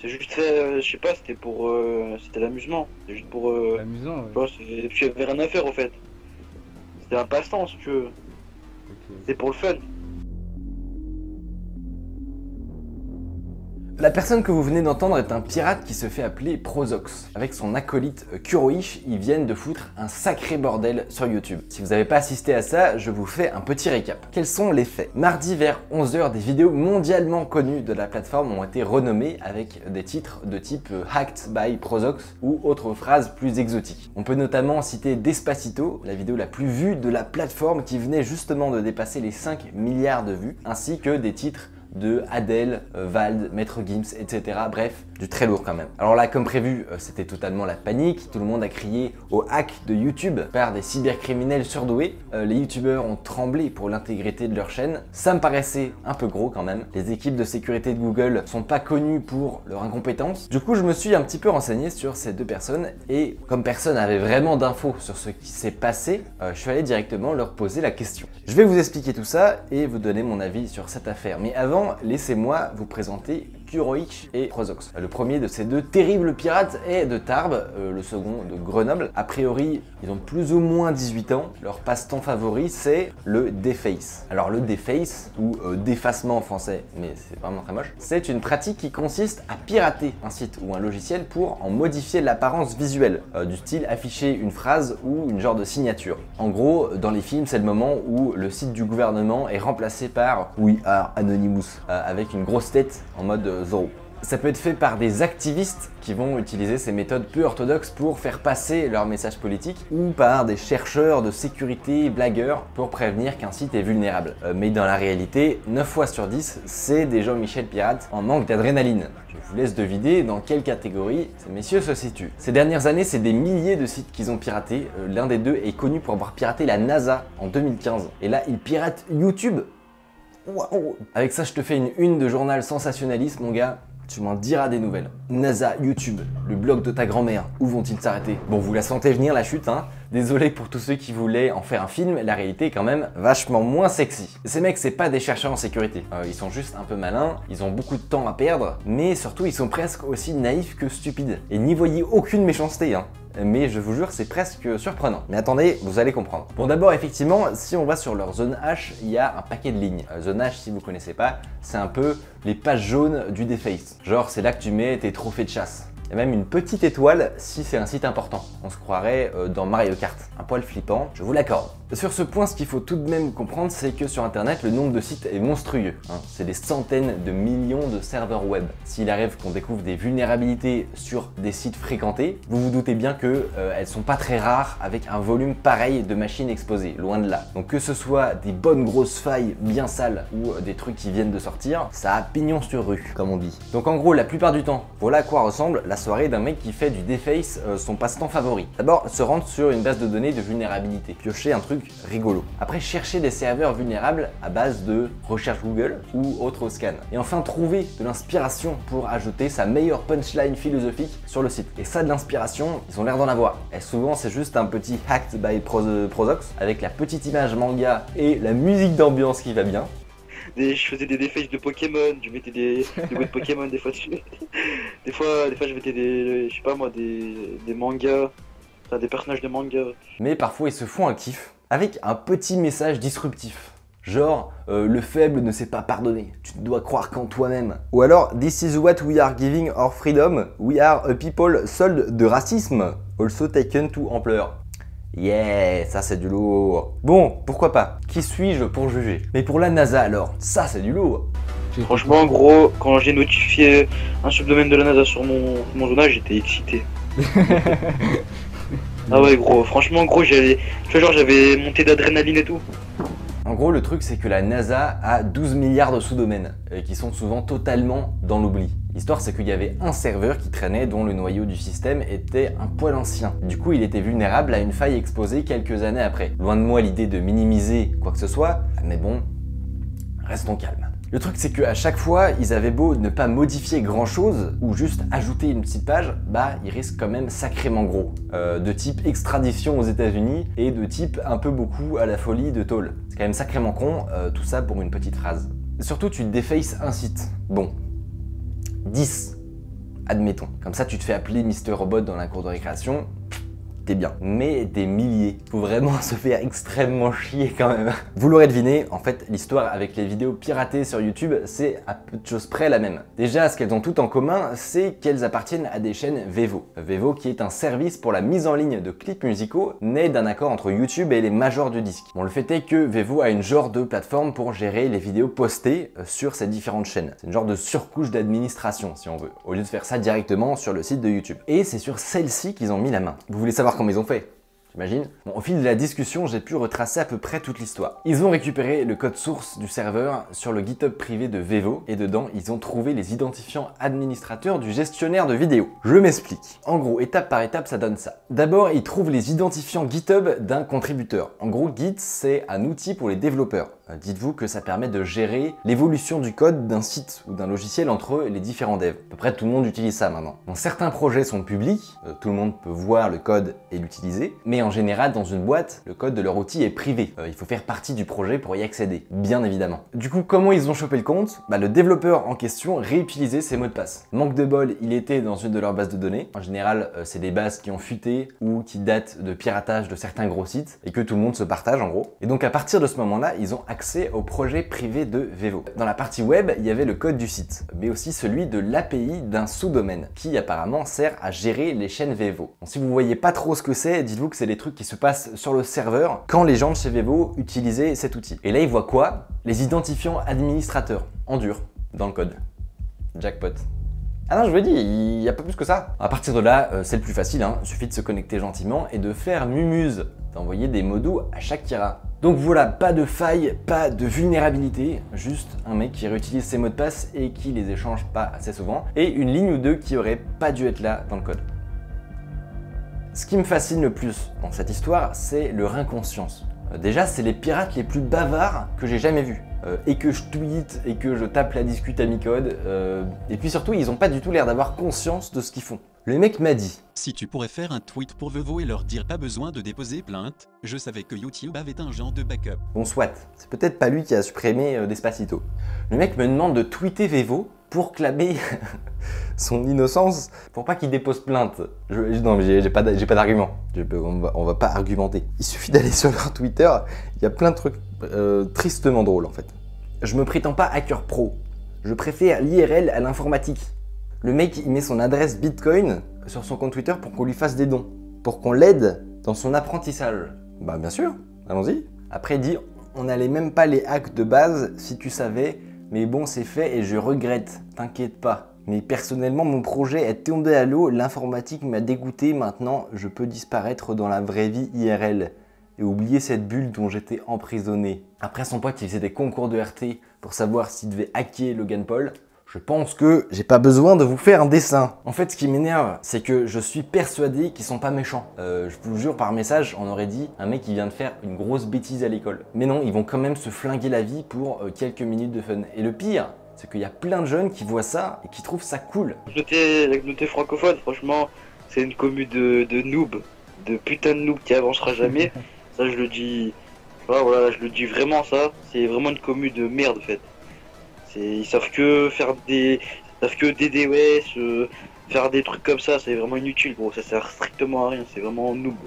C'est juste euh, je sais pas, c'était pour. euh, c'était l'amusement. C'est juste pour. Euh, Amusant, ouais. tu vois, c'est- tu avais rien à faire, au fait. C'était un passe-temps, si tu veux. C'est pour le fun. La personne que vous venez d'entendre est un pirate qui se fait appeler Prozox. Avec son acolyte euh, Kuroish, ils viennent de foutre un sacré bordel sur YouTube. Si vous n'avez pas assisté à ça, je vous fais un petit récap. Quels sont les faits? Mardi vers 11h, des vidéos mondialement connues de la plateforme ont été renommées avec des titres de type euh, Hacked by Prozox ou autres phrases plus exotiques. On peut notamment citer Despacito, la vidéo la plus vue de la plateforme qui venait justement de dépasser les 5 milliards de vues, ainsi que des titres de Adele, euh, Vald, Maître Gims, etc. Bref, du très lourd quand même. Alors là, comme prévu, euh, c'était totalement la panique. Tout le monde a crié au hack de YouTube par des cybercriminels surdoués. Euh, les youtubeurs ont tremblé pour l'intégrité de leur chaîne. Ça me paraissait un peu gros quand même. Les équipes de sécurité de Google sont pas connues pour leur incompétence. Du coup, je me suis un petit peu renseigné sur ces deux personnes et comme personne n'avait vraiment d'infos sur ce qui s'est passé, euh, je suis allé directement leur poser la question. Je vais vous expliquer tout ça et vous donner mon avis sur cette affaire. Mais avant, laissez-moi vous présenter Kuroich et Prozox. Le premier de ces deux terribles pirates est de Tarbes, euh, le second de Grenoble. A priori, ils ont plus ou moins 18 ans. Leur passe-temps favori, c'est le deface. Alors le deface, ou euh, défacement en français, mais c'est vraiment très moche, c'est une pratique qui consiste à pirater un site ou un logiciel pour en modifier l'apparence visuelle, euh, du style afficher une phrase ou une genre de signature. En gros, dans les films, c'est le moment où le site du gouvernement est remplacé par We are Anonymous, avec une grosse tête en mode Ça peut être fait par des activistes qui vont utiliser ces méthodes peu orthodoxes pour faire passer leur message politique ou par des chercheurs de sécurité, blagueurs, pour prévenir qu'un site est vulnérable. Euh, mais dans la réalité, 9 fois sur 10, c'est des Jean-Michel pirates en manque d'adrénaline. Je vous laisse deviner dans quelle catégorie ces messieurs se situent. Ces dernières années, c'est des milliers de sites qu'ils ont piratés. Euh, L'un des deux est connu pour avoir piraté la NASA en 2015. Et là, il pirate YouTube Avec ça, je te fais une une de journal sensationnaliste, mon gars. Tu m'en diras des nouvelles. NASA, YouTube, le blog de ta grand-mère, où vont-ils s'arrêter? Bon, vous la sentez venir la chute, hein Désolé pour tous ceux qui voulaient en faire un film, la réalité est quand même vachement moins sexy. Ces mecs, c'est pas des chercheurs en sécurité. Euh, ils sont juste un peu malins, ils ont beaucoup de temps à perdre, mais surtout, ils sont presque aussi naïfs que stupides. Et n'y voyez aucune méchanceté, hein mais je vous jure, c'est presque surprenant. Mais attendez, vous allez comprendre. Bon, d'abord, effectivement, si on va sur leur zone H, il y a un paquet de lignes. Euh, zone H, si vous connaissez pas, c'est un peu les pages jaunes du Deface. Genre, c'est là que tu mets tes trophées de chasse. A même une petite étoile si c'est un site important. On se croirait euh, dans Mario Kart. Un poil flippant, je vous l'accorde. Sur ce point, ce qu'il faut tout de même comprendre, c'est que sur Internet, le nombre de sites est monstrueux. hein. C'est des centaines de millions de serveurs web. S'il arrive qu'on découvre des vulnérabilités sur des sites fréquentés, vous vous doutez bien que euh, elles sont pas très rares avec un volume pareil de machines exposées, loin de là. Donc que ce soit des bonnes grosses failles bien sales ou euh, des trucs qui viennent de sortir, ça a pignon sur rue, comme on dit. Donc en gros, la plupart du temps, voilà à quoi ressemble la soirée d'un mec qui fait du deface euh, son passe-temps favori. D'abord, se rendre sur une base de données de vulnérabilité, piocher un truc rigolo. Après, chercher des serveurs vulnérables à base de recherche Google ou autre scan. Et enfin, trouver de l'inspiration pour ajouter sa meilleure punchline philosophique sur le site. Et ça, de l'inspiration, ils ont l'air d'en avoir. Et souvent, c'est juste un petit hacked by Pro- Prozox avec la petite image manga et la musique d'ambiance qui va bien. Je faisais des défaces de Pokémon, je mettais des, des Pokémon des fois dessus. Des fois, des fois je mettais des, je sais pas moi, des, des mangas, des personnages de manga. mais parfois ils se font un kiff avec un petit message disruptif. Genre, euh, le faible ne sait pas pardonner, tu ne dois croire qu'en toi-même. Ou alors, This is what we are giving our freedom, we are a people sold de racisme, also taken to ampleur. Yeah, ça c'est du lourd. Bon, pourquoi pas? Qui suis-je pour juger? Mais pour la NASA alors, ça c'est du lourd. Franchement, gros, quand j'ai notifié un subdomaine de la NASA sur mon, mon journal, j'étais excité. ah ouais, gros, franchement, gros, j'avais, tu vois, genre, j'avais monté d'adrénaline et tout. En gros, le truc, c'est que la NASA a 12 milliards de sous-domaines, et qui sont souvent totalement dans l'oubli. L'histoire, c'est qu'il y avait un serveur qui traînait dont le noyau du système était un poil ancien. Du coup, il était vulnérable à une faille exposée quelques années après. Loin de moi l'idée de minimiser quoi que ce soit, mais bon, restons calmes. Le truc, c'est qu'à chaque fois, ils avaient beau ne pas modifier grand chose ou juste ajouter une petite page, bah, ils risquent quand même sacrément gros. Euh, de type extradition aux États-Unis et de type un peu beaucoup à la folie de Toll. C'est quand même sacrément con, euh, tout ça pour une petite phrase. Surtout, tu défaces un site. Bon. 10. admettons. Comme ça, tu te fais appeler Mister Robot dans la cour de récréation, bien. Mais des milliers. Faut vraiment se faire extrêmement chier quand même. Vous l'aurez deviné, en fait, l'histoire avec les vidéos piratées sur YouTube, c'est à peu de choses près la même. Déjà, ce qu'elles ont tout en commun, c'est qu'elles appartiennent à des chaînes Vevo. Vevo qui est un service pour la mise en ligne de clips musicaux né d'un accord entre YouTube et les majors du disque. Bon, le fait est que Vevo a une genre de plateforme pour gérer les vidéos postées euh, sur ces différentes chaînes. C'est une genre de surcouche d'administration, si on veut, au lieu de faire ça directement sur le site de YouTube. Et c'est sur celle-ci qu'ils ont mis la main. Vous voulez savoir comment ils ont fait J'imagine. Bon, au fil de la discussion, j'ai pu retracer à peu près toute l'histoire. Ils ont récupéré le code source du serveur sur le GitHub privé de Vevo et dedans, ils ont trouvé les identifiants administrateurs du gestionnaire de vidéos. Je m'explique. En gros, étape par étape, ça donne ça. D'abord, ils trouvent les identifiants GitHub d'un contributeur. En gros, Git, c'est un outil pour les développeurs. Euh, dites-vous que ça permet de gérer l'évolution du code d'un site ou d'un logiciel entre les différents devs. À peu près tout le monde utilise ça maintenant. certains projets sont publics, euh, tout le monde peut voir le code et l'utiliser, en général dans une boîte, le code de leur outil est privé. Euh, il faut faire partie du projet pour y accéder, bien évidemment. Du coup, comment ils ont chopé le compte? Bah, Le développeur en question réutilisait ses mots de passe. Manque de bol, il était dans une de leurs bases de données. En général, c'est des bases qui ont fuité ou qui datent de piratage de certains gros sites et que tout le monde se partage en gros. Et donc à partir de ce moment-là, ils ont accès au projet privé de Vevo. Dans la partie web, il y avait le code du site, mais aussi celui de l'API d'un sous-domaine, qui apparemment sert à gérer les chaînes Vevo. si vous voyez pas trop ce que c'est, dites-vous que c'est des trucs qui se passent sur le serveur quand les gens chez Vevo utilisaient cet outil. Et là, ils voient quoi? Les identifiants administrateurs, en dur, dans le code. Jackpot. Ah non, je vous dis, il n'y a pas plus que ça. À partir de là, euh, c'est le plus facile, hein. il suffit de se connecter gentiment et de faire mumuse, d'envoyer des modos à chaque Kira. Donc voilà, pas de faille, pas de vulnérabilité, juste un mec qui réutilise ses mots de passe et qui les échange pas assez souvent, et une ligne ou deux qui aurait pas dû être là dans le code. Ce qui me fascine le plus dans cette histoire, c'est leur inconscience. Euh, déjà, c'est les pirates les plus bavards que j'ai jamais vus. Euh, et que je tweete et que je tape la discute à mi-code. Euh, et puis surtout, ils ont pas du tout l'air d'avoir conscience de ce qu'ils font. Le mec m'a dit Si tu pourrais faire un tweet pour Vevo et leur dire pas besoin de déposer plainte, je savais que YouTube avait un genre de backup. Bon, soit, c'est peut-être pas lui qui a supprimé euh, Despacito. Le mec me demande de tweeter Vevo pour clamer son innocence pour pas qu'il dépose plainte. Je, j'ai pas, d'argument. On va, pas argumenter. Il suffit d'aller sur leur Twitter, il y a plein de trucs euh, tristement drôles en fait. Je me prétends pas hacker pro. Je préfère l'IRL à l'informatique. Le mec, il met son adresse Bitcoin sur son compte Twitter pour qu'on lui fasse des dons, pour qu'on l'aide dans son apprentissage. Bah bien sûr, allons-y. Après, dit, on n'allait même pas les hacks de base si tu savais, mais bon, c'est fait et je regrette, t'inquiète pas. Mais personnellement, mon projet est tombé à l'eau, l'informatique m'a dégoûté, maintenant je peux disparaître dans la vraie vie IRL et oublier cette bulle dont j'étais emprisonné. Après son pote, il faisait des concours de RT pour savoir s'il devait hacker Logan Paul. Je pense que j'ai pas besoin de vous faire un dessin. En fait, ce qui m'énerve, c'est que je suis persuadé qu'ils sont pas méchants. Euh, je vous jure, par message, on aurait dit un mec qui vient de faire une grosse bêtise à l'école. Mais non, ils vont quand même se flinguer la vie pour euh, quelques minutes de fun. Et le pire, c'est qu'il y a plein de jeunes qui voient ça et qui trouvent ça cool. La communauté francophone, franchement, c'est une commu de, de noobs, de putain de noobs qui avancera jamais. ça, je le dis. Voilà, je le dis vraiment ça. C'est vraiment une commu de merde en fait. Ils savent que faire des. Ils savent que des DOS, euh, faire des trucs comme ça, c'est vraiment inutile, gros. Ça sert strictement à rien, c'est vraiment noob.